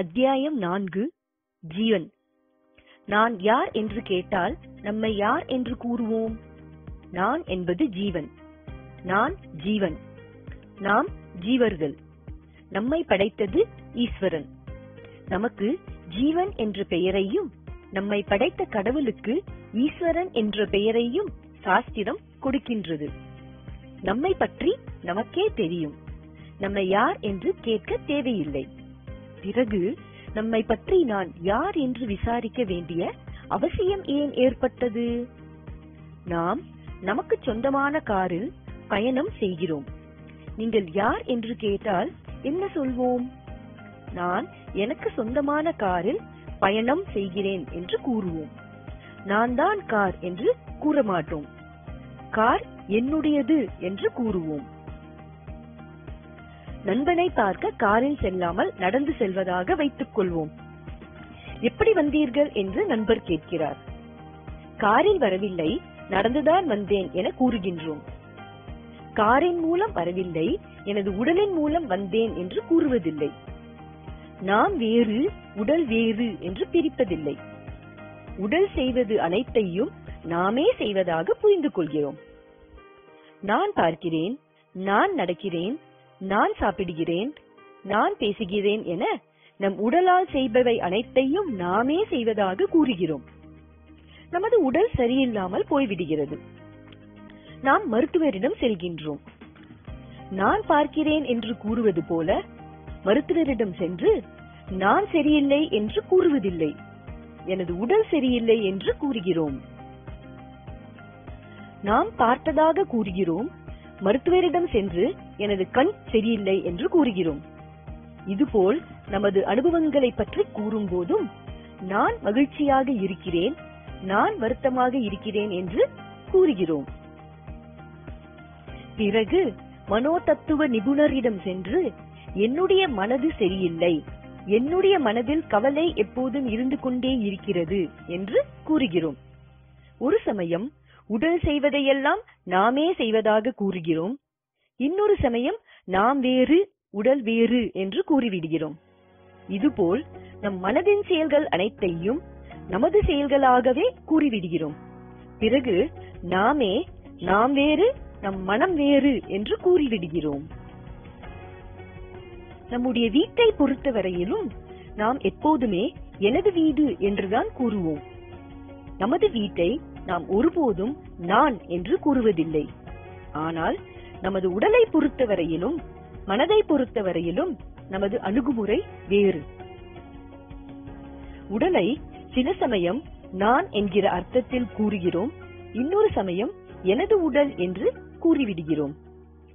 அத்தியாயம் நான்கு ஜீவன். நான் யார் என்று கேட்டால் நம்மை யார் என்று கூறுவோம்? நான் என்பது ஜீவன். நான் ஜீவன். நாம் ஜீவர்கள். நம்மை படைத்தது ஈஸ்வரன். நமக்கு ஜீவன் என்ற பெயரையும் நம்மை படைத்த கடவுளுக்கு ஈஸ்வரன் என்ற பெயரையும் சாஸ்திரம் கொடுக்கின்றது. நம்மை பற்றி நமக்கே தெரியும். நம்மை யார் என்று கேட்க தேவையில்லை. பிறகு நம்மை பற்றி நான் யார் என்று விசாரிக்க வேண்டிய அவசியம் ஏன் ஏற்பட்டது? நாம் நமக்கு சொந்தமான காரில் பயணம் செய்கிறோம். நீங்கள் யார் என்று கேட்டால் என்ன சொல்வோம்? நான் எனக்கு சொந்தமான காரில் பயணம் செய்கிறேன் என்று கூறுவோம். நான் தான் கார் என்று கூற மாட்டோம் கார் என்னுடையது என்று கூறுவோம். நண்பனை பார்க்க காரில் செல்லாமல் நடந்து செல்வதாக வைத்துக் கொள்வோம். எப்படி வந்தீர்கள்? என்று நண்பர் கேட்கிறார். காரில் வரவில்லை நடந்துதான் வந்தேன் என கூறுகின்றோம். காரின் மூலம் வரவில்லை எனது உடலின் மூலம் வந்தேன் என்று கூறுவதில்லை. நாம் வேறு உடல் வேறு என்று பிரிப்பதில்லை. உடல் செய்வது அனைத்தையும் நாமே செய்வதாக புரிந்து கொள்கிறோம். நான் பார்க்கிறேன் நான் நடக்கிறேன் நான் சாப்பிடுகிறேன் நான் பேசுகிறேன் என நம் உடலால் செய்பவை அனைத்தையும் நாமே செய்வதாக கூறுகிறோம். நமது உடல் சரியில்லாமல் போய்விடுகிறது. நாம் மருத்துவரிடம் செல்கின்றோம். நான் பார்க்கிறேன் என்று கூறுவது போல மருத்துவரிடம் சென்று நான் சரியில்லை என்று கூறுவதில்லை எனது உடல் சரியில்லை என்று கூறுகிறோம். நாம் பார்த்ததாக கூறுகிறோம் மருத்துவரிடம் சென்று எனது கண் சரியில்லை என்று கூறுகிறோம். இதுபோல் நமது அனுபவங்களை பற்றி கூறும் போதும் நான் மகிழ்ச்சியாக இருக்கிறேன் நான் வருத்தமாக இருக்கிறேன் என்று கூறுகிறோம். பிறகு மனோதத்துவ நிபுணரிடம் சென்று என்னுடைய மனது சரியில்லை என்னுடைய மனதில் கவலை எப்போதும் இருந்து கொண்டே இருக்கிறது என்று கூறுகிறோம். ஒரு சமயம் உடல் செய்வதையெல்லாம் நாமே செய்வதாக கூறுகிறோம். இன்னொரு சமயம் நாம் வேறு உடல் வேறு என்று கூறிவிடுகிறோம். இதுபோல் நம் மனதின் செயல்கள் அனைத்தையும் நமது செயல்களாகவே கூறிவிடுகிறோம். பிறகு நாமே நாம் வேறு நம் மனம் வேறு என்று கூறிவிடுகிறோம். நம்முடைய வீட்டை பொறுத்தவரையிலும் நாம் எப்போதுமே எனது வீடு என்றுதான் கூறுவோம். நமது வீட்டை நாம் ஒருபோதும் நான் என்று கூறுவதில்லை. ஆனால் நமது உடலை பொறுத்தவரையிலும் மனதை பொறுத்தவரையிலும் நமது அணுகுமுறை வேறு. உடலை சில சமயம் நான் என்கிற அர்த்தத்தில் கூறுகிறோம் இன்னொரு சமயம் எனது உடல் என்று கூறிவிடுகிறோம்.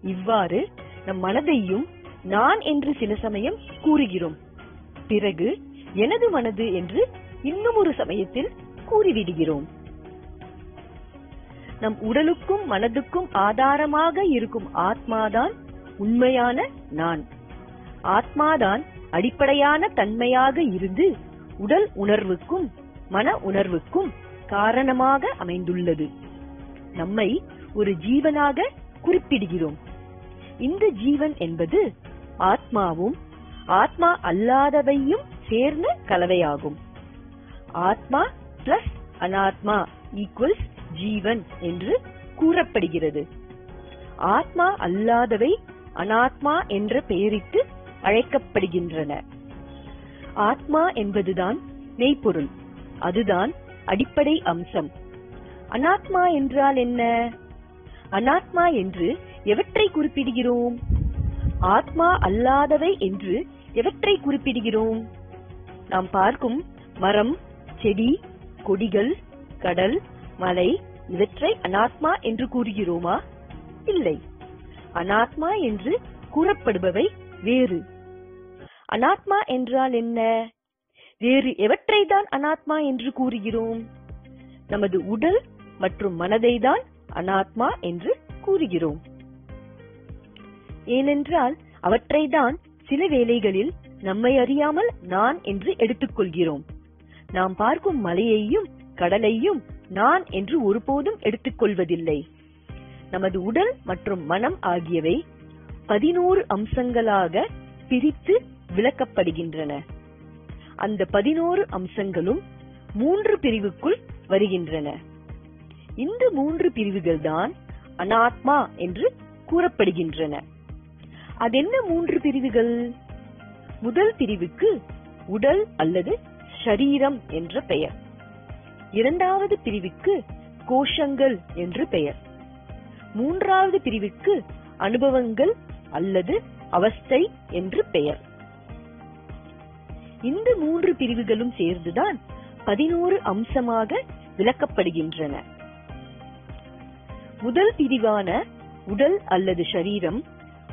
இவ்வாறு நம் மனதையும் நான் என்று சில சமயம் கூறுகிறோம். பிறகு எனது மனது என்று இன்னும் ஒரு சமயத்தில் கூறிவிடுகிறோம். நம் உடலுக்கும் மனதுக்கும் ஆதாரமாக இருக்கும் ஆத்மாதான் உண்மையான நான். ஆத்மாதான் அடிப்படையான தன்மையாக இருந்து உடல் உணர்வுக்கும் மன உணர்வுக்கும் காரணமாக அமைந்துள்ளது. நம்மை ஒரு ஜீவனாக குறிப்பிடுகிறோம். இந்த ஜீவன் என்பது ஆத்மாவும் ஆத்மா அல்லாதவையும் சேர்ந்த கலவையாகும். ஆத்மா பிளஸ் அனாத்மா ஈக்குவல்ஸ் ஜீவன் என்று கூறப்படுகிறது. ஆத்மா அல்லாதவை அனாத்மா என்ற பெயரிட்டு அழைக்கப்படுகின்றன. ஆத்மா என்பதுதான் மெய்ப்பொருள். அதுதான் அடிப்படை அம்சம். அனாத்மா என்றால் என்ன? அனாத்மா என்று எவற்றை குறிப்பிடுகிறோம்? ஆத்மா அல்லாதவை என்று எவற்றை குறிப்பிடுகிறோம்? நாம் பார்க்கும் மரம் செடி கொடிகள் கடல் மலை இவற்றை அனாத்மா என்று கூறுகிறோமா? இல்லை. அனாத்மா என்று கூறப்படுபவை வேறு. அனாத்மா என்றால் என்ன? வேறு எவற்றை தான் அனாத்மா என்று கூறுகிறோம்? நமது உடல் மற்றும் மனதை தான் அனாத்மா என்று கூறுகிறோம். ஏனென்றால் அவற்றை தான் சில வேளைகளில் நம்மை அறியாமல் நான் என்று எடுத்துக்கொள்கிறோம். நாம் பார்க்கும் மலையையும் கடலையும் நான் என்று ஒருபோதும் எடுத்துக்கொள்வதில்லை. நமது உடல் மற்றும் மனம் ஆகியவை பதினோரு அம்சங்களாக பிரித்து விளக்கப்படுகின்றன. அந்த பதினோரு அம்சங்களும் மூன்று பிரிவுக்குள் வருகின்றன. இந்த மூன்று பிரிவுகள் தான் அனாத்மா என்று கூறப்படுகின்றன. அதென்ன மூன்று பிரிவுகள்? முதல் பிரிவுக்கு உடல் அல்லது ஷரீரம் என்ற பெயர். இரண்டாவது பிரிவுக்கு கோஷங்கள் என்று பெயர். மூன்றாவது பிரிவுக்கு அனுபவங்கள் அல்லது அவஸ்தை என்று பெயர். இந்த மூன்று பிரிவுகளும் சேர்ந்துதான் பதினோரு அம்சமாக விளக்கப்படுகின்றன. முதல் பிரிவான உடல் அல்லது சரீரம்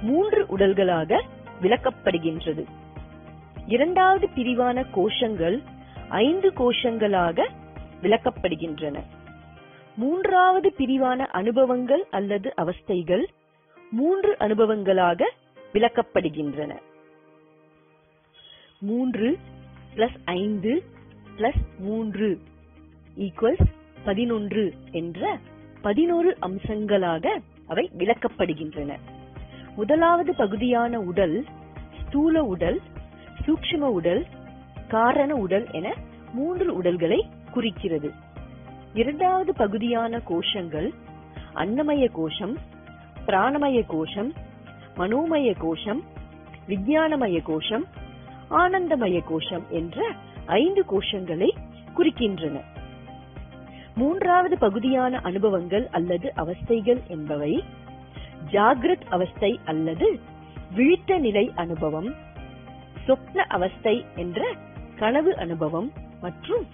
மூன்று உடல்களாக விளக்கப்படுகின்றது. இரண்டாவது பிரிவான கோஷங்கள் ஐந்து கோஷங்களாக விளக்கப்படுகின்றன. மூன்றாவது பிரிவான அனுபவங்கள் அல்லது அவஸ்தைகள் மூன்று அனுபவங்களாக விளக்கப்படுகின்றன. மூன்று பிளஸ் ஐந்து பிளஸ் மூன்று ஈக்குவல்ஸ் பதினொன்று என்ற பதினோரு அம்சங்களாக அவை விளக்கப்படுகின்றன. முதலாவது பகுதியான உடல் ஸ்தூல உடல் சூக்ஷ்ம உடல் காரண உடல் என மூன்று உடல்களை குறிக்கிறது. இரண்டாவது பகுதியான கோஷங்கள் அன்னமய கோஷம் பிராணமய கோஷம் மனோமய கோஷம் விஞ்ஞானமய கோஷம் ஆனந்தமய கோஷம் என்ற ஐந்து கோஷங்களை குறிக்கின்றன. மூன்றாவது பகுதியான அனுபவங்கள் அல்லது அவஸ்தைகள் என்பவை ஜாகிரத் அவஸ்தை அல்லது விழித்த நிலை அனுபவம் சொப்ன அவஸ்தை என்ற கனவு அனுபவம் மற்றும்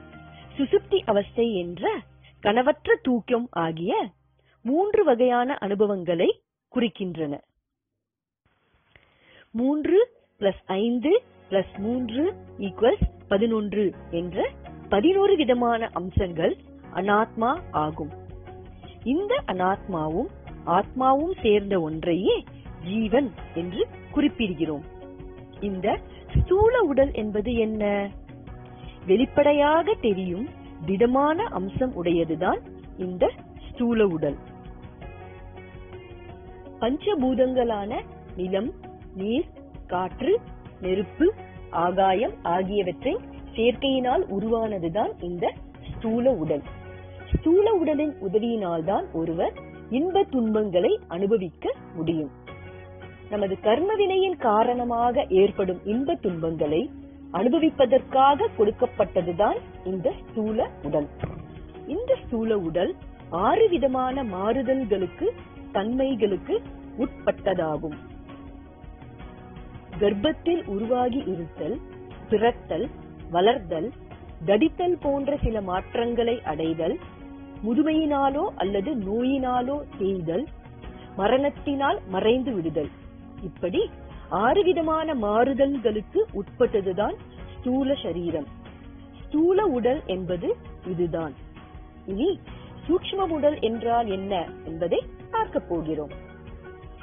சுசுப்தி அவஸ்தை என்ற கனவற்ற தூக்கம் ஆகிய மூன்று வகையான அனுபவங்களை குறிக்கின்றன. மூன்று பிளஸ் ஐந்து பிளஸ் மூன்று ஈக்குவல்ஸ் பதினொன்று என்ற பதினோரு விதமான அம்சங்கள் அனாத்மா ஆகும். இந்த அனாத்மாவும் ஆத்மாவும் சேர்ந்த ஒன்றையே ஜீவன் என்று குறிப்பிடுகிறோம். இந்த ஸ்தூல உடல் என்பது என்ன? வெளிப்படையாக தெரியும் திடமான அம்சம் உடையதுதான் இந்த ஸ்தூல உடல். பஞ்சபூதங்களான நிலம் நீர் காற்று நெருப்பு ஆகாயம் ஆகியவற்றின் சேர்க்கையினால் உருவானதுதான் இந்த ஸ்தூல உடல். ஸ்தூல உடலின் உதவியினால்தான் ஒருவர் இன்ப துன்பங்களை அனுபவிக்க முடியும். நமது கர்ம வினையின் காரணமாக ஏற்படும் இன்ப துன்பங்களை அனுபவிப்பதற்காக கொடுக்கப்பட்டதுதான் இந்த ஸ்தூல உடல். இந்த ஸ்தூல உடல் ஆறு விதமான மாறுதல்களுக்கு தன்மைகளுக்கு உட்பட்டதாகும். கர்ப்பத்தில் உருவாகி இருத்தல் பிறத்தல் வளர்தல் தடித்தல் போன்ற சில மாற்றங்களை அடைதல் முதுமையினாலோ அல்லது நோயினாலோ செய்தல் மரணத்தினால் மறைந்து விடுதல். இப்படி ஆறு விதமான மாறுதல்களுக்கு உட்பட்டதுதான் ஸ்தூல சரீரம். ஸ்தூல உடல் என்பது இதுதான். இனி சூக்ஷ்ம உடல் என்றால் என்ன என்பதை பார்க்க போகிறோம்.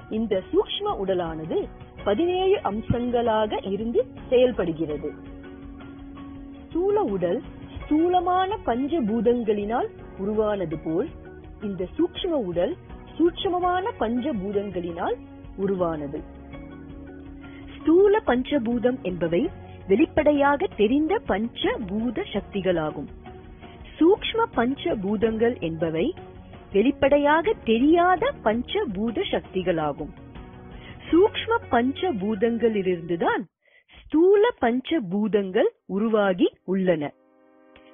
இந்த சூக்ம உடலானது பதினேழு அம்சங்களாக இருந்து செயல்படுகிறது. ஸ்தூல உடல் ஸ்தூலமான பஞ்சபூதங்களினால் உருவானது போல் இந்த சூக்ஷ்ம உடல் சூட்சமமான பஞ்சபூதங்களினால் உருவானது. ஸ்தூல பஞ்சபூதம் என்பவை வெளிப்படையாக தெரிந்த பஞ்சபூத சக்திகளாகும். சூக்ஷ்ம பஞ்சபூதங்கள் என்பவை வெளிப்படையாக தெரியாத பஞ்சபூத சக்திகளாகும். சூக்ஷ்ம பஞ்சபூதங்களிலிருந்துதான் ஸ்தூல பஞ்சபூதங்கள் உருவாகி உள்ளன.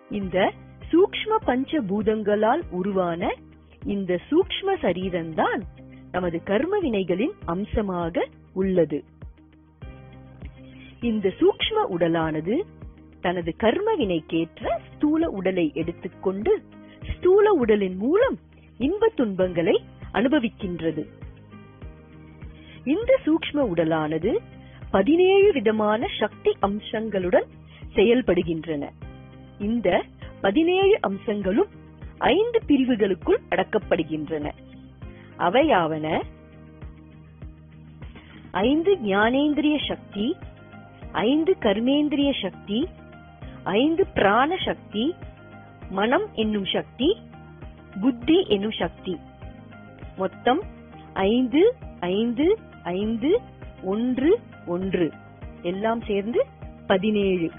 இந்த சூக்ஷ்ம பஞ்சபூதங்களால் உருவான இந்த சூக்ஷ்ம சரீரம்தான் நமது கர்ம வினைகளின் அம்சமாக உள்ளது. இந்த சூக்ஷ்ம உடலானது தனது கர்மவினைக்கேற்ற ஸ்தூல உடலை எடுத்துக்கொண்டு ஸ்தூல உடலின் மூலம் இன்ப துன்பங்களை அனுபவிக்கின்றது. இந்த சூக்ஷ்ம உடலானது பதினேழு விதமான சக்தி அம்சங்களுடன் செயல்படுகின்றன. இந்த பதினேழு அம்சங்களும் ஐந்து பிரிவுகளுக்குள் அடக்கப்படுகின்றன. அவையாவன ஐந்து ஞானேந்திரிய சக்தி ஐந்து கர்மேந்திரிய சக்தி ஐந்து பிராண சக்தி மனம் என்னும் சக்தி புத்தி என்னும் சக்தி. மொத்தம் ஐந்து ஐந்து ஐந்து ஒன்று ஒன்று. எல்லாம் சேர்ந்து பதினேழு.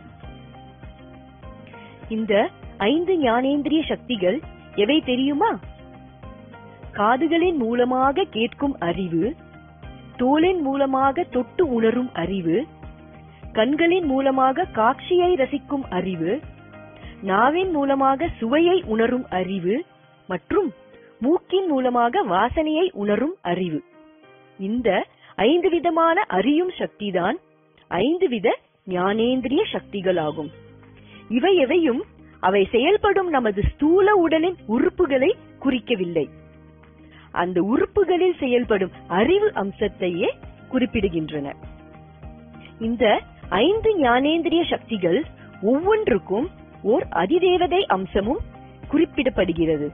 இந்த ஐந்து ஞானேந்திரிய சக்திகள் எவை தெரியுமா? காதுகளின் மூலமாக கேட்கும் அறிவு தோலின் மூலமாக தொட்டு உணரும் அறிவு கண்களின் மூலமாக காட்சியை ரசிக்கும் அறிவு நாவின் மூலமாக சுவையை உணரும் அறிவு மற்றும் மூக்கின் மூலமாக வாசனையை உணரும் அறிவு. இந்த ஐந்து விதமான அறியும் சக்திதான் ஐந்து வித ஞானேந்திரிய சக்திகளாகும். இவை எவையும் அவை செயல்படும் நமது ஸ்தூல உடலின் உறுப்புகளை குறிக்கவில்லை. அந்த உறுப்புகளில் செயல்படும் அறிவு அம்சத்தையே குறிப்பிடுகின்றன. இந்த ஐந்து ஞானேந்திரிய சக்திகள் ஒவ்வொன்றுக்கும் ஓர் அதிதேவதை அம்சமும் குறிப்பிடப்படுகிறது.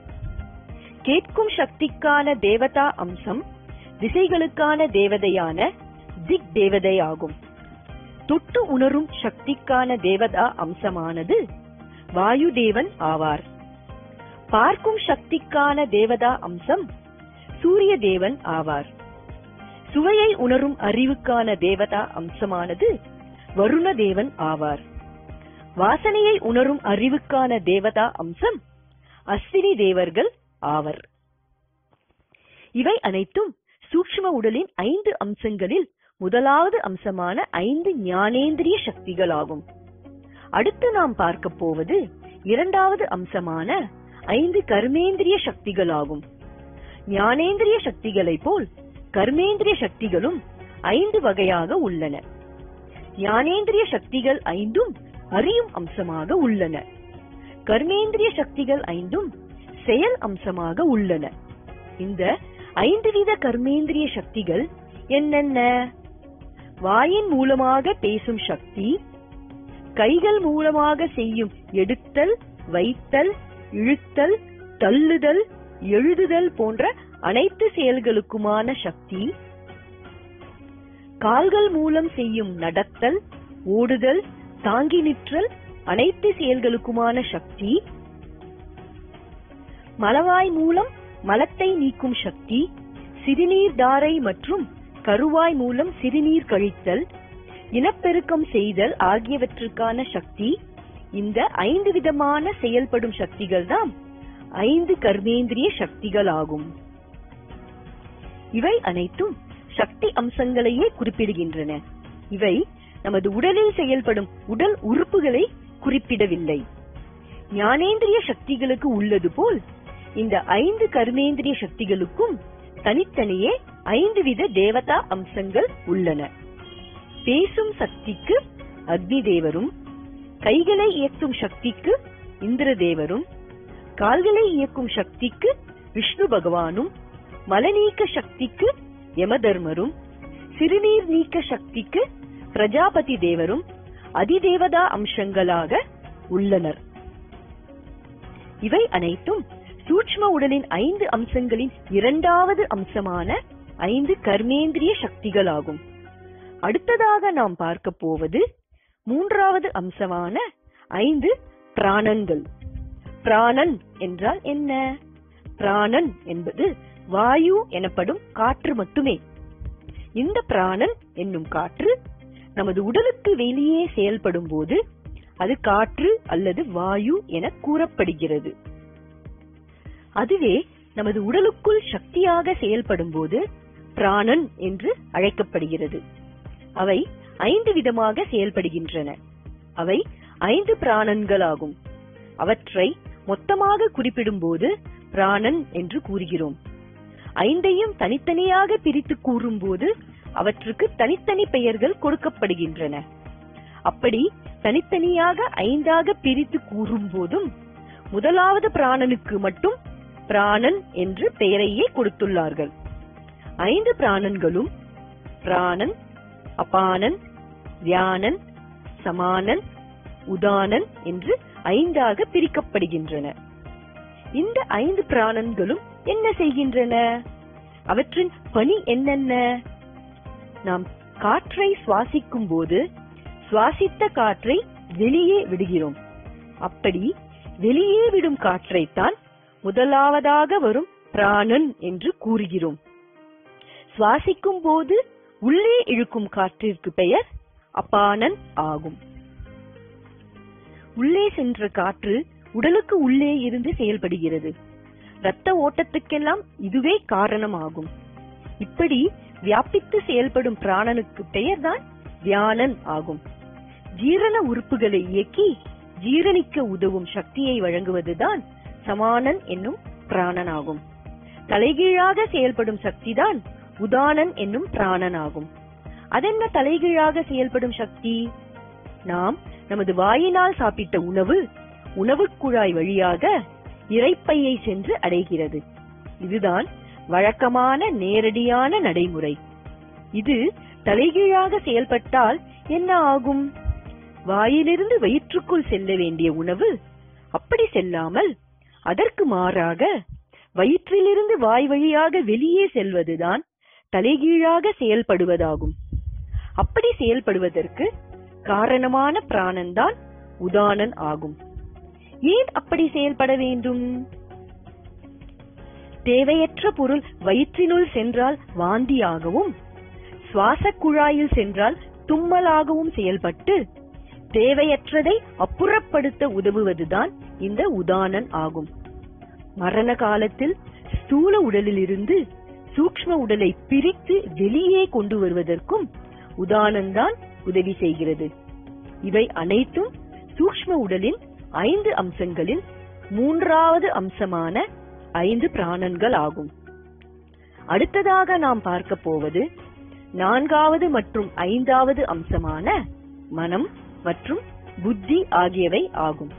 கேட்கும் சக்திக்கான தேவதா அம்சம் திசைகளுக்கான தேவதையான திக் தேவதையாகும் தொட்டு உணரும் சக்திக்கான தேவதா அம்சமானது வாயுதேவன் ஆவார். பார்க்கும் சக்திக்கான தேவதா அம்சம் சூரிய தேவன் ஆவார். சுவையை உணரும் அறிவுக்கான தேவதா அம்சமானது வருண தேவன் ஆவார். வாசனையை உணரும் அறிவுக்கான தேவதா அம்சம் அஸ்வினி தேவர்கள் ஆவர். இவை அனைத்தும் சூக்ஷ்ம உடலின் ஐந்து அம்சங்களில் முதலாவது அம்சமான ஐந்து ஞானேந்திரிய சக்திகளாகும். அடுத்து நாம் பார்க்க போவது இரண்டாவது அம்சமான ஐந்து கர்மேந்திரிய சக்திகளாகும். ஞானேந்திரிய சக்திகளைப் போல் கர்மேந்திரிய சக்திகளும் ஐந்து வகையாக உள்ளன. ஞானேந்திரிய சக்திகள் ஐந்தும் அறியும் அம்சமாக உள்ளன. கர்மேந்திரிய சக்திகள் ஐந்தும் செயல் அம்சமாக உள்ளன. இந்த ஐந்து வித கர்மேந்திரிய சக்திகள் என்னென்ன? வாயின் மூலமாக பேசும் சக்தி கைகள் மூலமாக செய்யும் எடுத்தல் வைத்தல் இழுத்தல் தள்ளுதல் எழுதுதல் போன்ற அனைத்து செயல்களுக்குமான சக்தி கால்கள் மூலம் செய்யும் நடத்தல் ஓடுதல் தாங்கி நிற்றல் அனைத்து செயல்களுக்குமான சக்தி. மலவாய் மூலம் மலத்தை நீக்கும் சக்தி சிறுநீர் தாரை மற்றும் கருவாய் மூலம் சிறுநீர் கழித்தல் இனப்பெருக்கம் செய்தல் ஆகியவற்றுக்கான சக்தி. இந்த ஐந்து விதமான செயல்படும் சக்திகள் தான் ஐந்து கர்மேந்திரிய சக்திகள் ஆகும் இவை அனைத்தும் சக்தி அம்சங்களையே குறிப்பிடுகின்றன. இவை நமது உடலில் செயல்படும் உடல் உறுப்புகளை குறிப்பிடவில்லை. ஞானேந்திரிய சக்திகளுக்கு உள்ளது போல் இந்த ஐந்து கர்மேந்திரிய சக்திகளுக்கும் தனித்தனியே ஐந்து வித தேவதா அம்சங்கள் உள்ளன. பேசும் சக்திக்கு அக்னி தேவரும் கைகளை இயக்கும் சக்திக்கு இந்திர தேவரும் கால்களை இயக்கும் சக்திக்கு விஷ்ணு பகவானும் மலநீக்க சக்திக்கு யமதர்மரும் சிறுநீர் நீக்க சக்திக்கு பிரஜாபதி தேவரும் அதிதேவதா அம்சங்களாக உள்ளனர். இவை அனைத்தும் சூட்ச்ம உடலின் ஐந்து அம்சங்களின் இரண்டாவது அம்சமான ஐந்து கர்மேந்திரிய சக்திகளாகும். அடுத்ததாக நாம் பார்க்க போவது மூன்றாவது அம்சமான ஐந்து பிராணங்கள். பிராணன் என்றால் என்ன? பிராணன் என்பது வாயு எனப்படும் காற்று மட்டுமே. இந்த பிராணன் என்னும் காற்று நமது உடலுக்கு வெளியே செயல்படும் போது அது காற்று அல்லது வாயு என கூறப்படுகிறது. அதுவே நமது உடலுக்குள் சக்தியாக செயல்படும் போது பிராணன் என்று அழைக்கப்படுகிறது. அவை ஐந்து விதமாக செயல்படுகின்றன. அவை ஐந்து பிராணன்களாகும். அவற்றை மொத்தமாக குறிப்பிடும்போது பிராணன் என்று கூறுகிறோம். ஐந்தையும் தனித்தனியாக பிரித்து கூறும்போது அவற்றுக்கு தனித்தனி பெயர்கள் கொடுக்கப்படுகின்றன. அப்படி தனித்தனியாக ஐந்தாக பிரித்து கூறும் போதும் முதலாவது பிராணனுக்கு மட்டும் பிராணன் என்று பெயரையே கொடுத்துள்ளார்கள். ஐந்து பிராணன்களும் பிராணன் அபானன் தியானன் சமானன் உதானன் என்று ஐந்தாக பிரிக்கப்படுகின்றன. இந்த ஐந்து பிராணன்களும் என்ன செய்கின்றன? அவற்றின் பணி என்னென்ன? நாம் காற்றை சுவாசிக்கும் போது சுவாசித்த காற்றை வெளியே விடுகிறோம். அப்படி வெளியே விடும் காற்றைத்தான் முதலாவதாக வரும் பிராணன் என்று கூறுகிறோம். சுவாசிக்கும் போது உள்ளே இழுக்கும் காற்றிற்கு பெயர் அபானன் ஆகும். உள்ளே சென்ற காற்று உடலுக்கு உள்ளே இருந்து செயல்படுகிறது. இரத்த ஓட்டத்துக்கெல்லாம் இதுவே காரணமாகும். இப்படி வியாபித்து செயல்படும் பிராணனுக்கு பெயர்தான் வியானன் ஆகும். ஜீரண உறுப்புகளை இயக்கி ஜீரணிக்க உதவும் சக்தியை வழங்குவதுதான் சமானன் என்னும் பிராணன் ஆகும் தலைகீழாக செயல்படும் சக்திதான் உதானன் என்னும் பிராணன் ஆகும் அதென்ன தலைகீழாக செயல்படும் சக்தி? நாம் நமது வாயினால் சாப்பிட்ட உணவு உணவுக் குழாய் வழியாக இரைப்பையை சென்று அடைகிறது. இதுதான் வழக்கமான நேரடியான நடைமுறை. இது தலைகீழாக செயல்பட்டால் என்ன ஆகும்? வாயிலிருந்து வயிற்றுக்குள் செல்ல வேண்டிய உணவு அப்படி செல்லாமல் அதற்கு மாறாக வயிற்றிலிருந்து வாய் வழியாக வெளியே செல்வதுதான் தலைகீழாக செயல்படுவதாகும். அப்படி செயல்படுவதற்கு காரணமான பிராணன்தான் உதானன் ஆகும். ஏன் அப்படி செயல்பட வேண்டும்? தேவையற்ற பொருள் வயிற்றினுள் சென்றால் வாந்தியாகவும் சுவாச குழாயில் சென்றால் தும்மலாகவும் செயல்பட்டு தேவையற்றதை அப்புறப்படுத்த உதவுவதுதான் இந்த உதானன் ஆகும். மரண காலத்தில் ஸ்தூல உடலிலிருந்து சூக்ஷ்ம உடலை பிரித்து வெளியே கொண்டு வருவதற்கும் உதானந்தான் உதவி செய்கிறது. இவை அனைத்தும் சூக்ஷ்ம உடலின் ஐந்து அம்சங்களில் மூன்றாவது அம்சமான ஐந்து பிராணன்கள் ஆகும் அடுத்ததாக நாம் பார்க்க போவது நான்காவது மற்றும் ஐந்தாவது அம்சமான மனம் மற்றும் புத்தி ஆகியவை ஆகும்.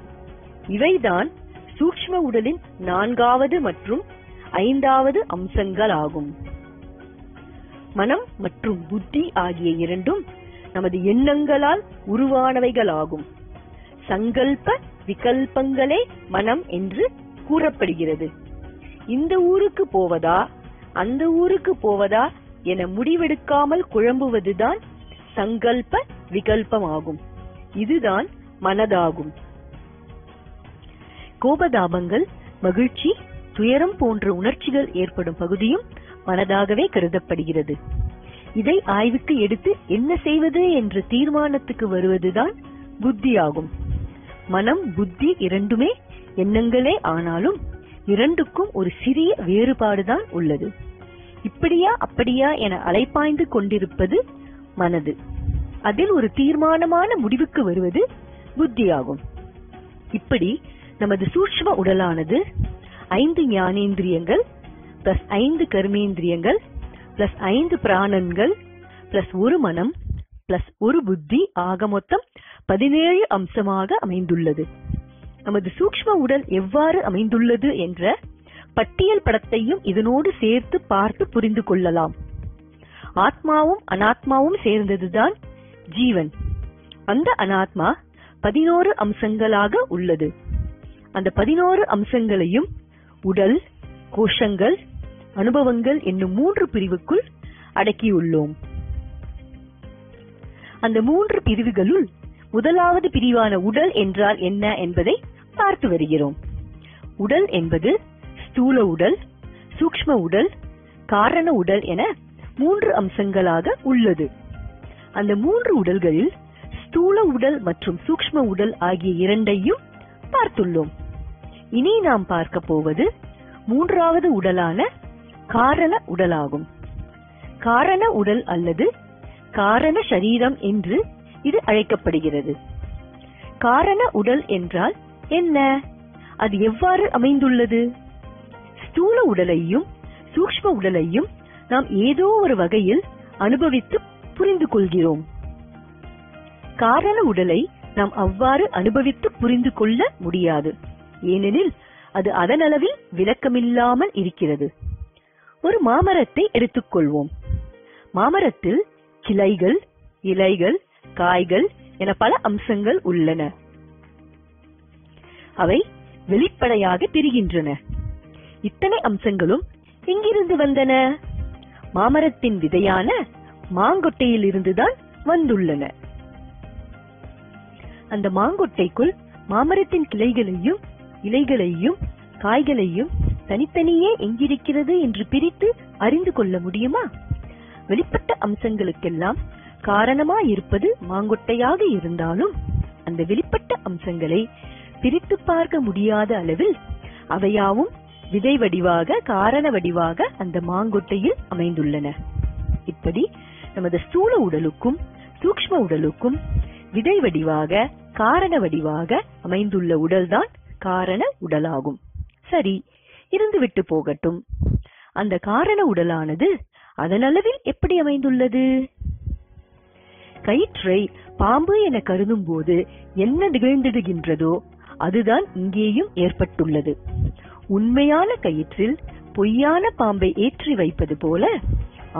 இவைதான் சூக்ஷ்ம உடலின் நான்காவது மற்றும் ஐந்தாவது அம்சங்கள் ஆகும் மனம் மற்றும் புத்தி ஆகிய இரண்டும் நமது எண்ணங்களால் உருவானவைகளாகும். சங்கல்ப விகல்பங்களே மனம் என்று கூறப்படுகிறது. இந்த ஊருக்கு போவதா? அந்த ஊருக்கு போவதா என முடிவெடுக்காமல் குழம்புவதுதான் சங்கல்ப விகல்பமாகும். இதுதான் மனதாகும். கோபதாபங்கள் மகிழ்ச்சி துயரம் போன்ற உணர்ச்சிகள் ஏற்படும் பகுதியும் மனதாகவே கருதப்படுகிறது. இதை ஆய்வுக்கு எடுத்து என்ன செய்வது என்ற தீர்மானத்துக்கு வருவதுதான் புத்தியாகும். மனம் புத்தி இரண்டுமே எண்ணங்களே ஆனாலும் இரண்டுக்கும் ஒரு சிறிய வேறுபாடுதான் உள்ளது. இப்படியா அப்படியா என அலைப்பாய்ந்து கொண்டிருப்பது மனது. அதில் ஒரு தீர்மானமான முடிவுக்கு வருவது புத்தியாகும். இப்படி நமது சூட்சும உடலானது ஐந்து ஞானேந்திரியங்கள் பிளஸ் ஐந்து கர்மேந்திரியங்கள் பிளஸ் ஐந்து பிராணன்கள் பிளஸ் ஒரு மனம் பிளஸ் ஒரு புத்தி ஆக மொத்தம் பதினேழு அம்சமாக அமைந்துள்ளது. நமது சூக்ஷ்ம உடல் எவ்வாறு அமைந்துள்ளது என்ற பட்டியல் படத்தையும் இதனோடு சேர்த்து பார்த்து புரிந்து கொள்ளலாம். ஆத்மாவும் அனாத்மாவும் சேர்ந்ததுதான் ஜீவன். அந்த அனாத்மா பதினோரு அம்சங்களாக உள்ளது. அந்த பதினோரு அம்சங்களையும் உடல் கோஷங்கள் அனுபவங்கள் என்னும் மூன்று பிரிவுக்குள் அடக்கியுள்ளோம். அந்த மூன்று பிரிவுகளுள் முதலாவது பிரிவான உடல் என்றால் என்ன என்பதை பார்த்து வருகிறோம். உடல் என்பது ஸ்தூல உடல் சூக்ஷ்ம உடல் காரண உடல் என மூன்று அம்சங்களாக உள்ளது. அந்த மூன்று உடல்களில் ஸ்தூல உடல் மற்றும் சூக்ஷ்ம உடல் ஆகிய இரண்டையும் பார்த்துள்ளோம். இனி நாம் பார்க்க போவது மூன்றாவது உடலான காரண உடலாகும். காரண உடல் அல்லது காரண சரீரம் என்று இது அழைக்கப்படுகிறது. காரண உடல் என்றால் என்ன? அது எவ்வாறு அமைந்துள்ளது? ஸ்தூல உடலையும் சூக்ஷ்ம உடலையும் நாம் ஏதோ ஒரு வகையில் அனுபவித்து புரிந்து கொள்கிறோம். காரண உடலை நாம் அவ்வாறு அனுபவித்து புரிந்து கொள்ள முடியாது. ஏனெனில் அது அதனளவில் விளக்கமில்லாமல் இருக்கிறது. ஒரு மாமரத்தை எடுத்துக்கொள்வோம். மாமரத்தில் கிளைகள் இலைகள் காய்கள் என பல அம்சங்கள் உள்ளன. அவை வெளிப்படையாக தெரிகின்றன. இத்தனை அம்சங்களும் எங்கிருந்து வந்தன? மாமரத்தின் விதையான மாங்கொட்டையில் இருந்துதான் வந்துள்ளன. அந்த மாங்கொட்டைக்குள் மாமரத்தின் கிளைகளையும் இலைகளையும் காய்களையும் தனித்தனியே எங்கிருக்கிறது என்று பிரித்து அறிந்து கொள்ள முடியுமா? வெளிப்பட்ட அம்சங்களுக்கெல்லாம் காரணமாயிருப்பது மாங்கொட்டையாக இருந்தாலும் அந்த வெளிப்பட்ட அம்சங்களை பிரித்து பார்க்க முடியாத அளவில் அவையாவும் விதை வடிவாக காரண வடிவாக அந்த மாங்கொட்டையில் அமைந்துள்ளன. இப்படி நமது ஸ்தூல உடலுக்கும் சூக்ஷ்ம உடலுக்கும் விதை வடிவாக காரண வடிவாக அமைந்துள்ள உடல்தான் காரண உடலாகும். சரி இருந்துவிட்டு போகட்டும். அந்த காரண உடலானது அதனளவில் எப்படி அமைந்துள்ளது? கயிற்றை பாம்பு என கருதும் போது என்ன நிகழ்ந்திடுகின்றதோ அதுதான் இங்கேயும் ஏற்பட்டுள்ளது. உண்மையான கயிற்றில் பொய்யான பாம்பை ஏற்றி வைப்பது போல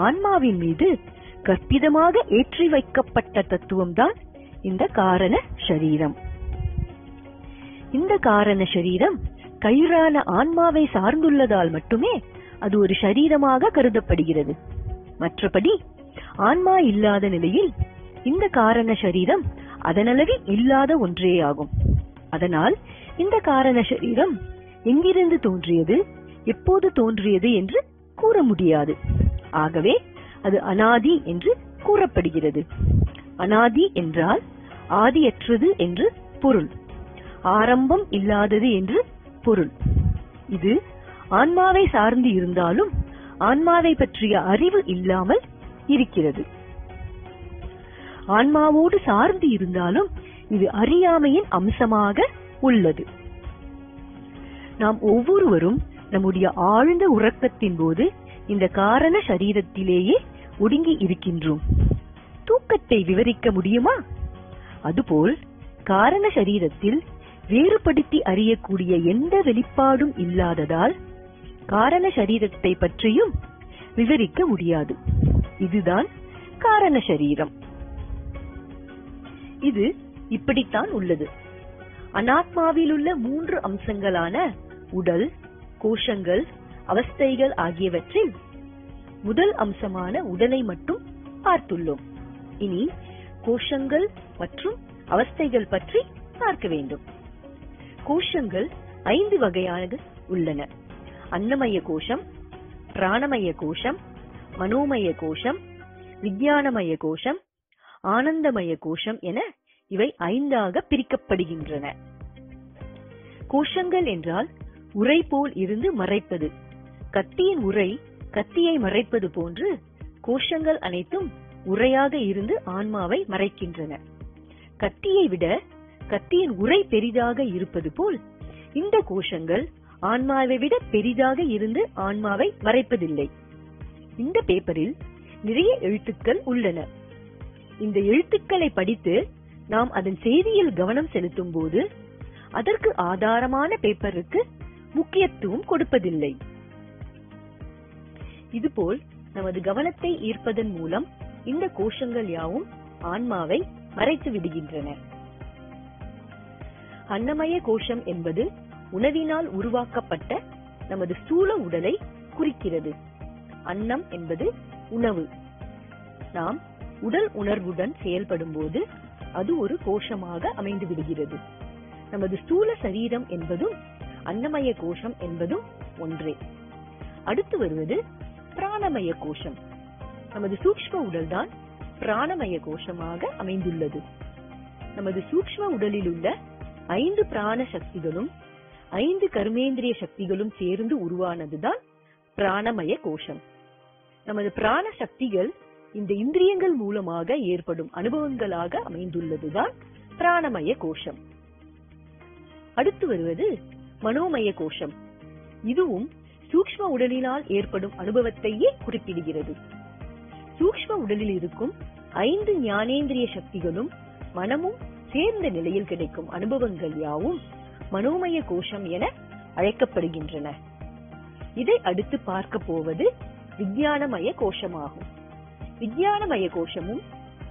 ஆன்மாவின் மீது கற்பிதமாக ஏற்றி வைக்கப்பட்ட தத்துவம்தான் இந்த காரண சரீரம் இந்த காரண சரீரம் கயிறான ஆன்மாவை சார்ந்துள்ளதால் மட்டுமே அது ஒரு சரீரமாக கருதப்படுகிறது. மற்றபடி ஆன்மா இல்லாத நிலையில் இந்த காரண சரீரம் அதனளவில் இல்லாத ஒன்றேயாகும். அதனால் இந்த காரண சரீரம் எங்கிருந்து தோன்றியது எப்போது தோன்றியது என்று கூற முடியாது. ஆகவே அது அனாதி என்று கூறப்படுகிறது. அனாதி என்றால் ஆதியற்றது என்று பொருள். ஆரம்பம் இல்லாதது என்று பொருள். இது ஆன்மாவை சார்ந்து இருந்தாலும் ஆன்மாவை பற்றிய அறிவு இல்லாமல் இருக்கிறது. ஆன்மாவோடு சார்ந்து இருந்தாலும் இது அறியாமையின் அம்சமாக உள்ளது. நாம் ஒவ்வொருவரும் நம்முடைய ஆழ்ந்த உறக்கத்தின் போது இந்த காரண சரீரத்திலேயே ஒடுங்கி இருக்கின்றோம். தூக்கத்தை விவரிக்க முடியுமா? அதுபோல் காரண சரீரத்தில் வேறுபடுத்தி அறியக்கூடிய எந்த வெளிப்பாடும் இல்லாததால் காரண சரீரத்தை பற்றியும் விவரிக்க முடியாது. இதுதான் காரண சரீரம். இது இப்படித்தான் உள்ளது. அனாத்மாவில் உள்ள மூன்று அம்சங்களான உடல் கோஷங்கள் அவஸ்தைகள் ஆகியவற்றில் முதல் அம்சமான உடலை மட்டும் பார்த்துள்ளோம். இனி கோஷங்கள் மற்றும் அவஸ்தைகள் பற்றி பார்க்க வேண்டும். கோஷங்கள் ஐந்து வகையாக உள்ளன. அன்னமய கோஷம் பிராணமய கோஷம் மனோமய கோஷம் விஞ்ஞானமய கோஷம் ஆனந்தமய கோஷம் என இவை ஐந்தாக பிரிக்கப்படுகின்றன. கோஷங்கள் என்றால் உரை போல் இருந்து மறைப்பது. கத்தியின் உரை கத்தியை மறைப்பது போன்று கோஷங்கள் அனைத்தும் உரையாக இருந்து ஆன்மாவை மறைக்கின்றன. கத்தியை விட கத்தியின் உரை பெரிதாக இருப்பது போல் இந்த கோஷங்கள் ஆன்மாவை விட பெரிதாக இருந்து ஆன்மாவை மறைப்பதில்லை. இந்த பேப்பரில் நிறைய எழுத்துக்கள் உள்ளன. இந்த எழுத்துக்களை படித்து நாம் அதன் செய்தியில் கவனம் செலுத்தும் போது அதற்கு ஆதாரமான பேப்பருக்கு முக்கியத்துவம் கொடுப்பதில்லை. இதுபோல் நமது கவனத்தை ஈர்ப்பதன் மூலம் இந்த கோஷங்கள் யாவும் ஆன்மாவை மறைத்து விடுகின்றன. அன்னமய கோஷம் என்பது உணவினால் உருவாக்கப்பட்ட நமது ஸ்தூல உடலை குறிக்கிறது. அன்னம் என்பது உணவு. நாம் உடல் உணர்வுடன் செயல்படும் போது அது ஒரு கோஷமாக அமைந்து விடுகிறது நமது ஸ்தூல சரீரம் என்பதும் அன்னமய கோஷம் என்பதும் ஒன்றே. அடுத்து வருவது பிராணமய கோஷம். நமது சூக்ஷ்ம உடல்தான் பிராணமய கோஷமாக அமைந்துள்ளது. நமது சூக்ஷ்ம உடலில் உள்ள ஐந்து பிராண சக்திகளும் ஐந்து கர்மேந்திரிய சக்திகளும் சேர்ந்து உருவானதுதான் பிராணமய கோஷம். நமது பிராண சக்திகள் இந்த இந்திரியங்கள் மூலமாக ஏற்படும் அனுபவங்களாக அமைந்துள்ளதுதான் பிராணமய கோஷம். அடுத்து வருவது மனோமய கோஷம். இதுவும் சூக்ஷ்ம உடலினால் ஏற்படும் அனுபவத்தையே குறிப்பிடுகிறது. சூக்ஷ்ம உடலில் இருக்கும் ஐந்து ஞானேந்திரிய சக்திகளும் மனமும் சேர்ந்த நிலையில் கிடைக்கும் அனுபவங்கள் யாவும் மனோமய கோஷம் என அழைக்கப்படுகின்றன. இதை அடுத்து பார்க்க போவது விஞ்ஞானமய கோஷமாகும். விஞ்ஞானமய கோஷமும்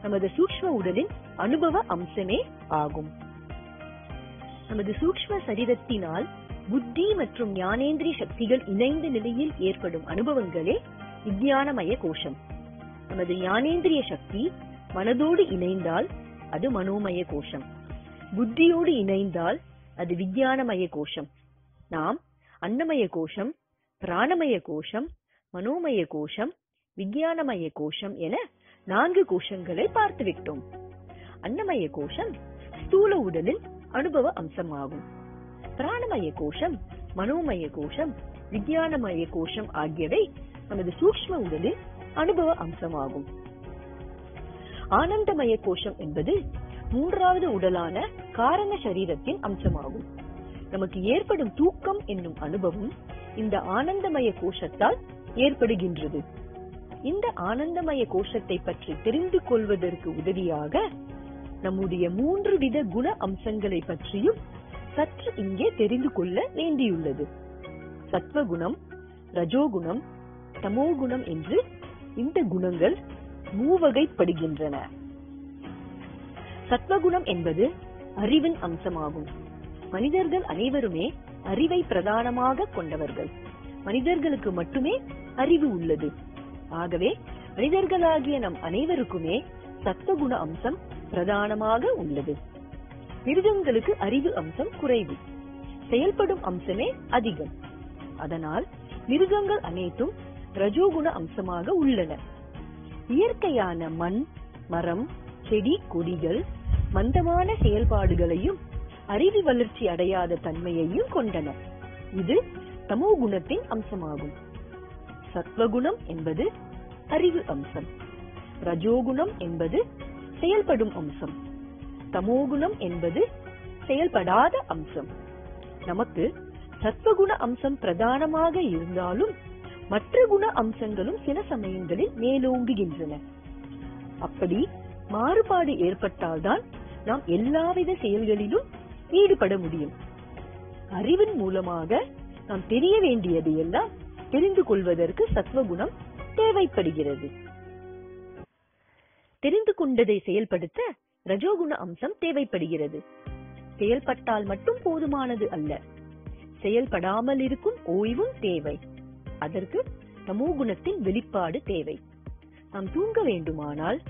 நமது சூக்ஷ்ம உடலின் அனுபவ அம்சமே ஆகும். நமது சூக்ஷ்ம சரீரத்தினால் புத்தி மற்றும் ஞானேந்திரிய சக்திகள் இணைந்த நிலையில் ஏற்படும் அனுபவங்களே விஞ்ஞானமய கோஷம் நமது ஞானேந்திரிய சக்தி மனதோடு இணைந்தால் அது மனோமய கோஷம் புத்தியோடு இணைந்தால் அது விஞ்ஞானமய கோஷம் நாம் அன்னமய கோஷம் பிராணமய கோஷம் மனோமய கோஷம் விஞ்ஞானமய கோஷம் என நான்கு கோஷங்களை பார்த்துவிட்டோம் அன்னமய கோஷம் ஸ்தூல உடலில் அனுபவ அம்சமாகும். பிராணமய கோஷம் மனோமய கோஷம் விஞ்ஞானமய கோஷம் ஆகியவை நமது சூக்ஷ்ம உடலில் அனுபவ அம்சமாகும். ஆனந்தமய கோஷம் என்பது மூன்றாவது உடலான காரண சரீரத்தின் அம்சமாகும். நமக்கு ஏற்படும் தூக்கம் என்னும் அனுபவம் இந்த ஆனந்தமய கோஷத்தால் ஏற்படுகின்றது. இந்த ஆனந்தமய கோஷத்தை பற்றி தெரிந்து கொள்வதற்கு உதவியாக நம்முடைய மூன்று வித குண அம்சங்களை பற்றியும் சற்று இங்கே தெரிந்து கொள்ள வேண்டியுள்ளது. சத்வகுணம் ரஜோகுணம் தமோகுணம் என்று இந்த குணங்கள் மூவகைப்படுகின்றன. சத்வகுணம் என்பது அறிவின் அம்சமாகும். மனிதர்கள் அனைவருமே அறிவை பிரதானமாக கொண்டவர்கள். மனிதர்களுக்கு மட்டுமே அறிவு உள்ளது. ஆகவே மனிதர்களாகிய நம் அனைவருக்குமே சத்வகுண அம்சம் பிரதானமாக உள்ளது. மிருகங்களுக்கு அறிவு அம்சம் குறைவு. செயல்படும் அம்சமே அதிகம். அதனால் மிருகங்கள் அனைத்தும் ரஜோகுண அம்சமாக உள்ளன. இயற்கையான மண் மரம் செடி கொடிகள் மந்தமான செயல்பாடுகளையும் அறிவு வளர்ச்சி அடையாத தன்மையையும் கொண்டன. இது தமோ குணத்தின் அம்சமாகும். சத்வகுணம் என்பது அறிவு அம்சம். ரஜோகுணம் என்பது செயல்படும் அம்சம். தமோகுணம் என்பது செயல்படாத அம்சம். நமக்கு சத்வகுண அம்சம் பிரதானமாக இருந்தாலும் மற்ற குண அம்சங்களும் சில சமயங்களில் மேலோங்குகின்றன. அப்படி மாறுபாடு ஏற்பட்டால்தான் நாம் எல்லாவித செயல்களிலும் ஈடுபட முடியும். அறிவின் மூலமாக நாம் தெரிய வேண்டியது எல்லாம் தெரிந்து கொள்வதற்கு சத்வகுணம் தேவைப்படுகிறது. தெரிந்து கொண்டதை செயல்படுத்த ரஜோகுண அம்சம் தேவைப்படுகிறது. செயல்பட்டால் மட்டும் போதுமானது அல்ல. செயல்படாமல் இருக்கும் ஓய்வும் தேவை. அதற்கு தமோகுணத்தின் வெளிப்பாடு தேவை. நாம் தூங்க வேண்டுமானால்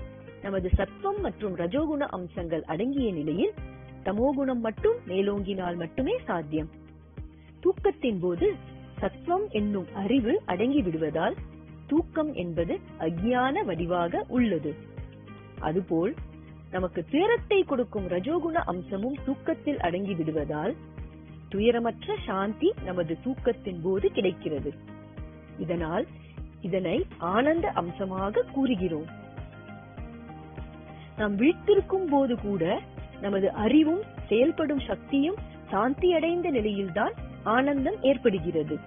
நமது சத்வம் மற்றும் ரஜோகுண அம்சங்கள் அடங்கிய நிலையில் தமோகுணம் மட்டும் மேலோங்கினால் மட்டுமே சாத்தியம். தூக்கத்தின் போது சத்வம் என்னும் அறிவு அடங்கி விடுவதால் தூக்கம் என்பது அஜ்ஞான வடிவாக உள்ளது. அதுபோல் நமக்கு துயரத்தை கொடுக்கும் ரஜோகுண அம்சமும் தூக்கத்தில் அடங்கி விடுவதால் துயரமற்ற சாந்தி நமது தூக்கத்தின் போது கிடைக்கிறது. இதனால் இதனை ஆனந்த அம்சமாக கூறுகிறோம். நாம் விழித்திருக்கும் போது கூட நமது அறிவும் செயல்படும் சக்தியும் சாந்தி அடைந்த நிலையில்தான் ஆனந்தம் ஏற்படுகிறது.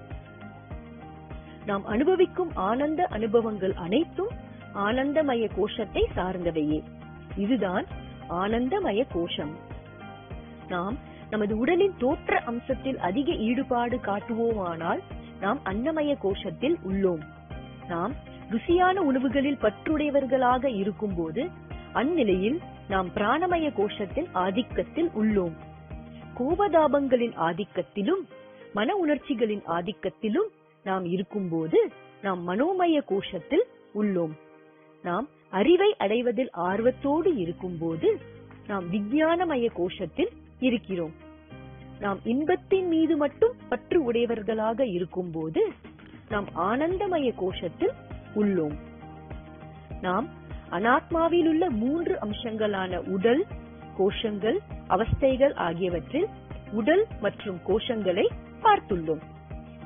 நாம் அனுபவிக்கும் ஆனந்த அனுபவங்கள் அனைத்தும் ஆனந்தமய கோஷத்தை சார்ந்தவையே. இதுதான் ஆனந்தமய கோஷம். நாம் நமது உடலின் தோற்ற அம்சத்தில் அதிக ஈடுபாடு காட்டுவோமானால் நாம் அன்னமய கோஷத்தில் உள்ளோம். நாம் ருசியான உணவுகளில் பற்றுடையவர்களாக இருக்கும்போது அந்நிலையில் நாம் பிராணமய கோஷத்தின் ஆதிக்கத்தில் உள்ளோம். கோபதாபங்களின் ஆதிக்கத்திலும் மன உணர்ச்சிகளின் ஆதிக்கத்திலும் நாம் இருக்கும்போது நாம் மனோமய கோஷத்தில் உள்ளோம். நாம் அறிவை அடைவதில் ஆர்வத்தோடு இருக்கும்போது நாம் விஞ்ஞானமய கோஷத்தில் இருக்கிறோம். நாம் இன்பத்தின் மீது மட்டும் பற்று உடையவர்களாக இருக்கும்போது நாம் ஆனந்தமய கோஷத்தில் உள்ளோம். நாம் அனாத்மாவில் உள்ள மூன்று அம்சங்களான உடல் கோஷங்கள் அவஸ்தைகள் ஆகியவற்றில் உடல் மற்றும் கோஷங்களை பார்த்துள்ளோம்.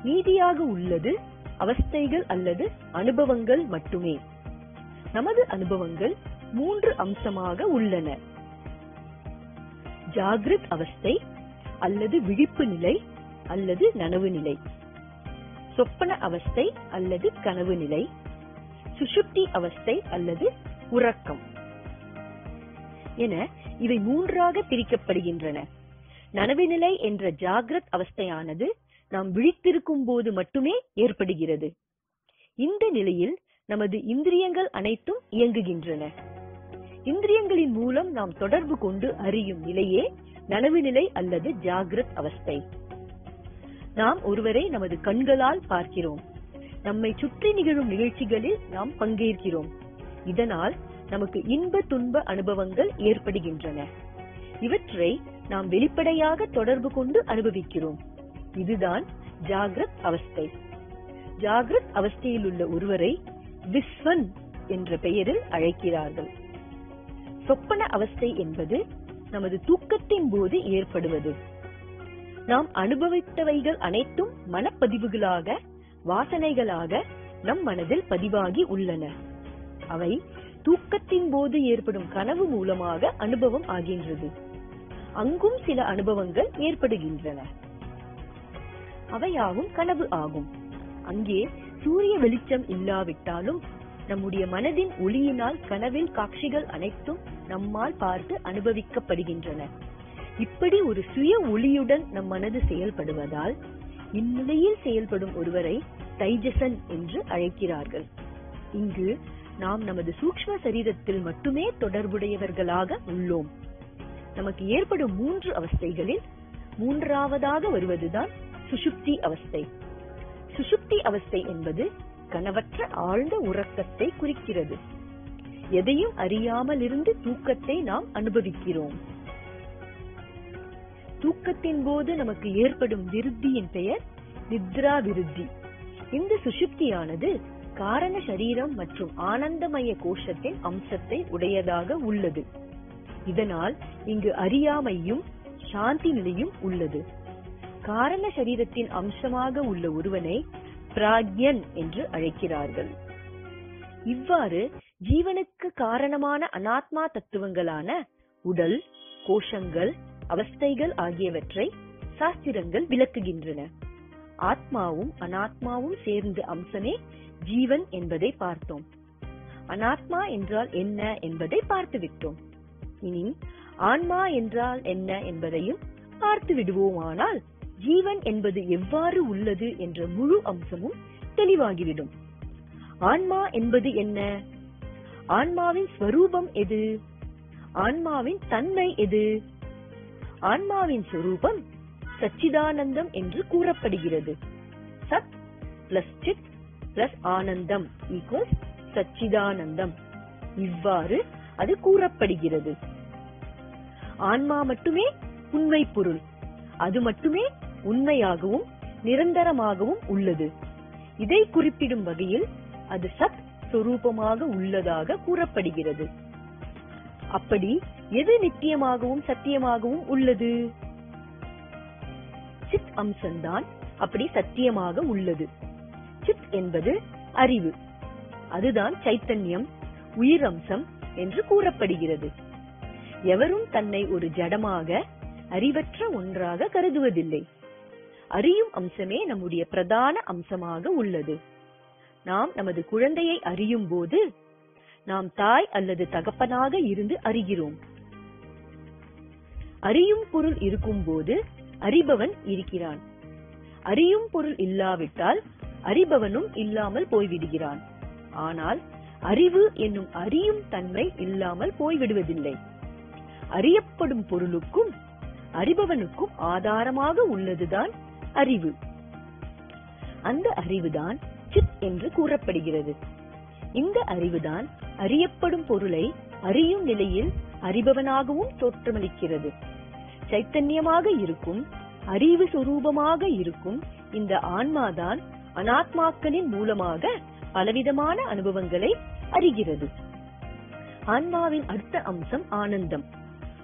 மீதியாக உள்ளது அவஸ்தைகள் அல்லது அனுபவங்கள் மட்டுமே. நமது அனுபவங்கள் மூன்று அம்சமாக உள்ளன. ஜாகிரத் அவஸ்தை அல்லது விழிப்பு நிலை அல்லது நனவு நிலை. சொப்பன அவஸ்தை அல்லது கனவு நிலை. சுஷுப்தி அவஸ்தை அல்லது உறக்கம். என இவை மூன்றாக பிரிக்கப்படுகின்றன. நனவு நிலை என்ற ஜாகிரத் அவஸ்தையானது நாம் விழித்திருக்கும் போது மட்டுமே ஏற்படுகிறது. இந்த நிலையில் நமது இந்திரியங்கள் அனைத்தும் இயங்குகின்றன. இந்திரியங்களின் மூலம் நாம் தொடர்பு கொண்டு அறியும் நிலையே நனவு நிலை அல்லது ஜாகிரத் அவஸ்தை. நாம் ஒருவரை நமது கண்களால் பார்க்கிறோம். நம்மை சுற்றி நிகழும் நிகழ்ச்சிகளில் நாம் பங்கேற்கிறோம். இதனால் நமக்கு இன்ப துன்ப அனுபவங்கள் ஏற்படுகின்றன. இவற்றை நாம் வெளிப்படையாக தொடர்பு கொண்டு அனுபவிக்கிறோம். இதுதான் ஜாகிரத் அவஸ்தை. ஜாகிரத் அவஸ்தையில் உள்ள ஒருவரை விஸ்வன் என்ற பெயரில் அழைக்கிறார்கள். சொப்பன அவஸ்தை என்பது நமது தூக்கத்தின் போது ஏற்படுவது. நாம் அனுபவித்தவைகள் அனைத்தும் மனப்பதிவுகளாக வாசனைகளாக நம் மனதில் பதிவாகி உள்ளன. அவை தூக்கத்தின் போது ஏற்படும் கனவு மூலமாக அனுபவம் ஆகின்றது. அங்கும் சில அனுபவங்கள் ஏற்படுகின்றன. அவையாகும் கனவு ஆகும். அங்கே சூரிய வெளிச்சம் இல்லாவிட்டாலும் நம்முடைய மனதின் ஒளியினால் கனவில் காட்சிகள் அனைத்தும் நம்மால் பார்த்து அனுபவிக்கப்படுகின்றன. இப்படி ஒரு சுய ஒளியுடன் நம் மனது செயல்படுவதால் இந்நிலையில் செயல்படும் ஒருவரை தைஜசன் என்று அழைக்கிறார்கள். இங்கு நாம் நமது சூக்ஷ்ம சரீரத்தில் மட்டுமே தொடர்புடையவர்களாக உள்ளோம். நமக்கு ஏற்படும் மூன்று அவஸ்தைகளில் மூன்றாவதாக வருவதுதான் சுஷுப்தி அவஸ்தை. சுஷுப்தி அவஸ்தை என்பது கனவற்ற ஆழ்ந்த உறக்கத்தை குறிக்கிறது. எதையும் அறியாமல் இருந்து தூக்கத்தை நாம் அனுபவிக்கிறோம். தூக்கத்தின் போது நமக்கு ஏற்படும் விருத்தியின் பெயர் நித்ரா விருத்தி. இந்த சுஷுப்தியானது காரண சரீரம் மற்றும் ஆனந்தமய கோஷத்தின் அம்சத்தை உடையதாக உள்ளது. இதனால் இங்கு அறியாமையும் சாந்தி நிலையும் உள்ளது. காரண சரீரத்தின் அம்சமாக உள்ள ஒருவனை பிராக்யன் என்று அழைக்கிறார்கள். இவ்வாறு ஜீவனுக்கு காரணமான அனாத்மா தத்துவங்களான உடல் கோஷங்கள் அவஸ்தைகள் ஆகியவற்றை சாஸ்திரங்கள் விளக்குகின்றன. ஆத்மாவும் அனாத்மாவும் சேர்ந்த அம்சமே ஜீவன் என்பதை பார்த்தோம். அனாத்மா என்றால் என்ன என்பதை பார்த்துவிட்டோம். இனி ஆன்மா என்றால் என்ன என்பதையும் பார்த்து விடுவோமானால் ஜீவன் என்பது எவ்வாறு உள்ளது என்ற முழு அம்சமும் தெளிவாகிவிடும். ஆன்மா என்பது என்ன? ஆன்மாவின் ஸ்வரூபம் எது? ஆன்மாவின் தன்மை எது? ஆன்மாவின் சொரூபம் சச்சிதானந்தம் என்று கூறப்படுகிறது. சத் பிளஸ் சித் பிளஸ் ஆனந்தம் சச்சிதானந்தம். இவ்வாறு அது கூறப்படுகிறது. ஆன்மா மட்டுமே உண்மை பொருள். அது மட்டுமே உண்மையாகவும் நிரந்தரமாகவும் உள்ளது. இதை குறிப்பிடும் வகையில் அது சத் சொரூபமாக உள்ளதாக கூறப்படுகிறது. அப்படி எது நித்தியமாகவும் சத்தியமாகவும் உள்ளது? சித் அம்சம்தான் அப்படி சத்தியமாக உள்ளது. சித் என்பது அறிவு. அதுதான் சைத்தன்யம் உயிர் அம்சம் என்று கூறப்படுகிறது. எவரும் தன்னை ஒரு ஜடமாக அறிவற்ற ஒன்றாக கருதுவதில்லை. அறியும் அம்சமே நம்முடைய பிரதான அம்சமாக உள்ளது. நாம் நமது குழந்தையை அறியும் போது நாம் தாய் அல்லது தகப்பனாக இருந்து அறிகிறோம். அறியும் பொருள் இருக்கும் போது அறிபவன் இருக்கிறான். அறியும் பொருள் இல்லாவிட்டால் அறிபவனும் இல்லாமல் போய்விடுகிறான். ஆனால் அறிவு என்னும் அறியும் தன்மை இல்லாமல் போய்விடுவதில்லை. அறியப்படும் பொருளுக்கும் அறிபவனுக்கும் ஆதாரமாக உள்ளதுதான் அறிவு. அந்த அறிவுதான் சித் என்று கூறப்படுகிறது. இந்த அறிவுதான் அறியப்படும் பொருளை அறியும் நிலையில் அறிபவனாகவும் தோற்றமளிக்கிறது. சைத்தன்யமாக இருக்கும் அறிவு சுரூபமாக இருக்கும் இந்த ஆன்மாதான் அனாத்மாக்களின் மூலமாக பலவிதமான அனுபவங்களை அறிகிறது. ஆன்மாவின் அடுத்த அம்சம் ஆனந்தம்.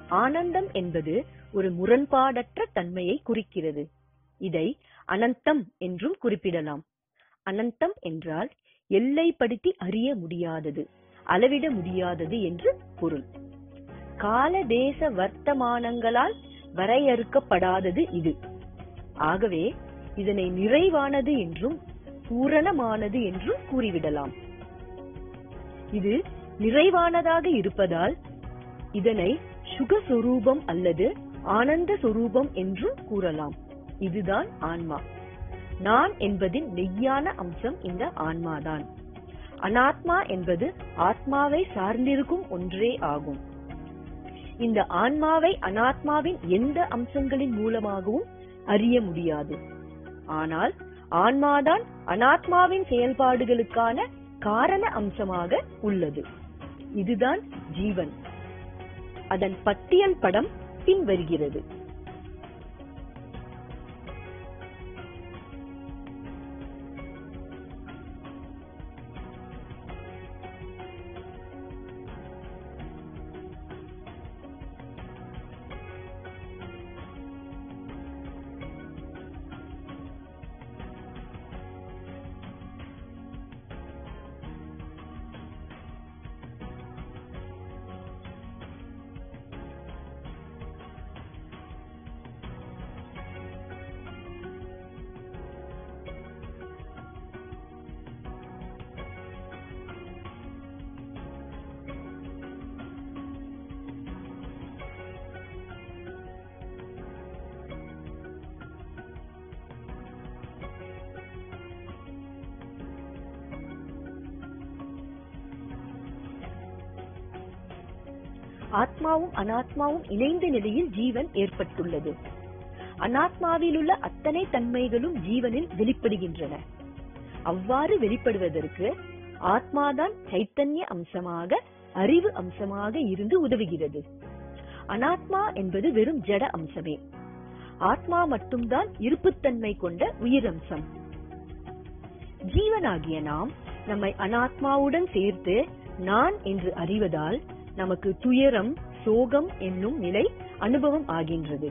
ஆனந்தம் என்பது ஒரு முரண்பாடற்ற தன்மையை குறிக்கிறது. இதை அனந்தம் என்றும் குறிப்பிடலாம். அனந்தம் என்றால் எல்லைப்படுத்தி அறிய முடியாதது அளவிட முடியாதது என்று பொருள். கால தேச வர்த்தமானங்களால் வரையறுக்கப்படாதது இது. ஆகவே இதனை நிறைவானது என்றும் பூரணமானது என்றும் கூறிவிடலாம். இது நிறைவானதாக இருப்பதால் இதனை சுகஸ்வரூபம் அல்லது ஆனந்த சொரூபம் என்றும் கூறலாம். இதுதான் ஆன்மா. நான் என்பதின் மெய்யான அம்சம் இந்த ஆன்மாதான். அனாத்மா என்பது ஆத்மாவை சார்ந்திருக்கும் ஒன்றே ஆகும். இந்த ஆன்மாவை அனாத்மாவின் எந்த அம்சங்களின் மூலமாகவும் அறிய முடியாது. ஆனால் ஆன்மாதான் அனாத்மாவின் செயல்பாடுகளுக்கான காரண அம்சமாக உள்ளது. இதுதான் ஜீவன். அதன் பட்டியல் படம் பின்வருகிறது. ஆத்மாவும் அனாத்மாவும் இணைந்த நிலையில் ஜீவன் ஏற்பட்டுள்ளது. அனாத்மாவில் உள்ள அத்தனை தன்மைகளும் ஜீவனில் வெளிப்படுகின்றன. அவ்வாறு வெளிப்படுவதற்கு ஆத்மாதான் சைத்தன்ய அம்சமாக அறிவு அம்சமாக இருந்து உதவுகிறது. அனாத்மா என்பது வெறும் ஜட அம்சமே. ஆத்மா மட்டும்தான் இருப்புத்தன்மை கொண்ட உயிர் அம்சம் ஜீவனாகிய நாம் நம்மை அனாத்மாவுடன் சேர்த்து நான் என்று அறிவதால் நமக்கு துயரம் சோகம் என்னும் நிலை அனுபவம் ஆகின்றது.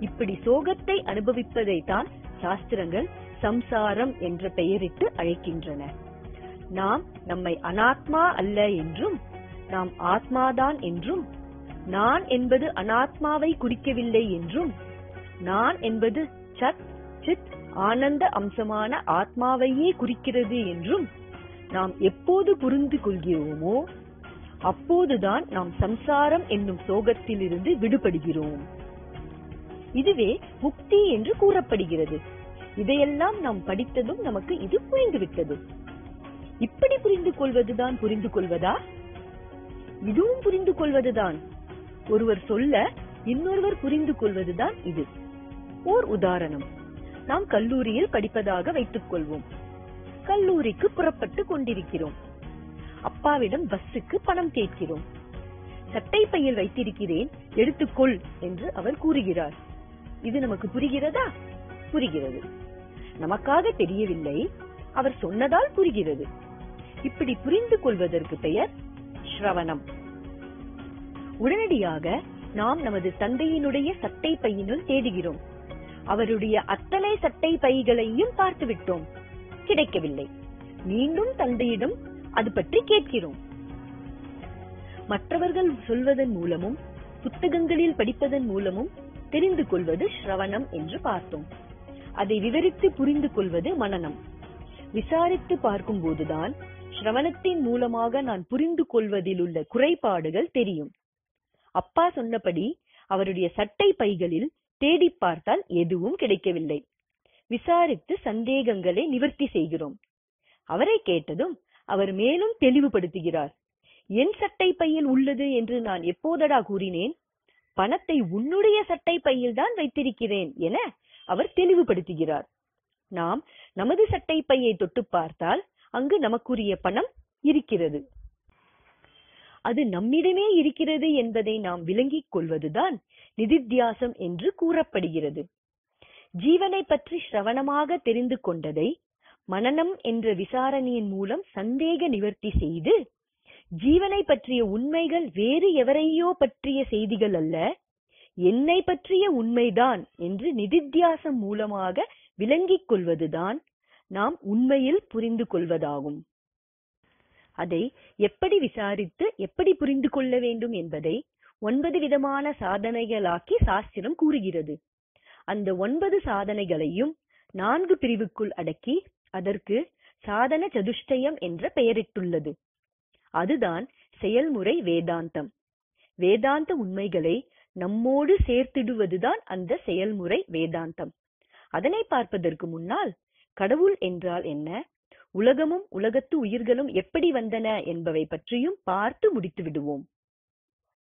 இப்படி சோகத்தை அனுபவிப்பதை தான் சாஸ்திரங்கள் சம்சாரம் என்ற பெயரிட்டு அழைக்கின்றன. நாம் நம்மை அனாத்மா அல்ல என்றும் நாம் ஆத்மாதான் என்றும் நான் என்பது அனாத்மாவை குறிக்கவில்லை என்றும் நான் என்பது சத் சித் ஆனந்த அம்சமான ஆத்மாவையே குறிக்கிறது என்றும் நாம் எப்போது புரிந்து கொள்கிறோமோ அப்போதுதான் நாம் சம்சாரம் என்னும் சோகத்திலிருந்து விடுபடுகிறோம். இதுவே முக்தி என்று கூறப்படுகிறது. இதையெல்லாம் நாம் படித்ததும் நமக்கு இது புரிந்துவிட்டது. இப்படி புரிந்து கொள்வதுதான் புரிந்து கொள்வதா? இதுவும் புரிந்து கொள்வதுதான். ஒருவர் சொல்ல இன்னொருவர் புரிந்து கொள்வதுதான் இது. ஓர் உதாரணம். நாம் கல்லூரியில் படிப்பதாக வைத்துக் கொள்வோம் கல்லூரிக்கு புறப்பட்டு கொண்டிருக்கிறோம். அப்பாவிடம் பஸ்ஸுக்கு பணம் கேட்கிறோம். சட்டை பையில் வைத்திருக்கிறேன் எடுத்துக்கொள் என்று அவர் கூறுகிறார். இது நமக்கு புரிகிறதா? புரிகிறது. நமக்காக தெரியவில்லை அவர் சொன்னதால் புரிகிறது. இப்படி புரிந்து கொள்வதற்கு பெயர் ஸ்ரவணம். உடனடியாக நாம் நமது தந்தையினுடைய சட்டை பையினுள் தேடுகிறோம். அவருடைய அத்தனை சட்டை பைகளையும் பார்த்து விட்டோம் கிடைக்கவில்லை. மீண்டும் தந்தையிடம் அது பற்றி கேட்கிறோம். மற்றவர்கள் சொல்வதன் மூலமும் புத்தகங்களில் படிப்பதன் மூலமும் தெரிந்து கொள்வது ஸ்ரவணம் என்று பார்த்தோம். அதை விவரித்து புரிந்து கொள்வது மனநம். விசாரித்து பார்க்கும் போதுதான் ஸ்ரவணத்தின் மூலமாக நான் புரிந்து கொள்வதில் உள்ள குறைபாடுகள் தெரியும். அப்பா சொன்னபடி அவருடைய சட்டை பைகளில் தேடி பார்த்தால் எதுவும் கிடைக்கவில்லை. விசாரித்து சந்தேகங்களை நிவர்த்தி செய்கிறோம். அவரை கேட்டதும் அவர் மேலும் தெளிவுபடுத்துகிறார். என் சட்டை பையில் உள்ளது என்று நான் எப்போதடா கூறினேன்? பணத்தை உன்னுடைய சட்டை பையில் தான் வைத்திருக்கிறேன் என அவர் தெளிவுபடுத்துகிறார். நாம் நமது சட்டை பையை தொட்டு பார்த்தால் அங்கு நமக்குரிய பணம் இருக்கிறது. அது நம்மிடமே இருக்கிறது என்பதை நாம் விளங்கிக் கொள்வதுதான் நிதித்தியாசம் என்று கூறப்படுகிறது. ஜீவனை பற்றி சிரவணமாக தெரிந்து கொண்டதை மனனம் என்ற விசாரணையின் மூலம் சந்தேக நிவர்த்தி செய்து ஜீவனை பற்றிய உண்மைகள் வேறு எவரையோ பற்றிய செய்திகள் அல்ல என்னை பற்றிய உண்மைதான் என்று நிதித்தியாசம் மூலமாக விளங்கிக் கொள்வதுதான் நாம் உண்மையில் புரிந்து கொள்வதாகும். அதை எப்படி விசாரித்து எப்படி புரிந்து கொள்ள வேண்டும் என்பதை ஒன்பது விதமான சாதனைகளாக்கி சாஸ்திரம் கூறுகிறது. அந்த ஒன்பது சாதனைகளையும் நான்கு பிரிவுக்குள் அடக்கி அதற்கு சாதன சதுஷ்டயம் என்ற பெயரிட்டுள்ளது. அதுதான் செயல்முறை வேதாந்தம். வேதாந்த உண்மைகளை நம்மோடு சேர்த்திடுவதுதான் அந்த செயல்முறை வேதாந்தம். அதனை பார்ப்பதற்கு முன்னால் கடவுள் என்றால் என்ன? உலகமும் உலகத்து உயிர்களும் எப்படி வந்தன என்பவை பற்றியும் பார்த்து முடித்து விடுவோம்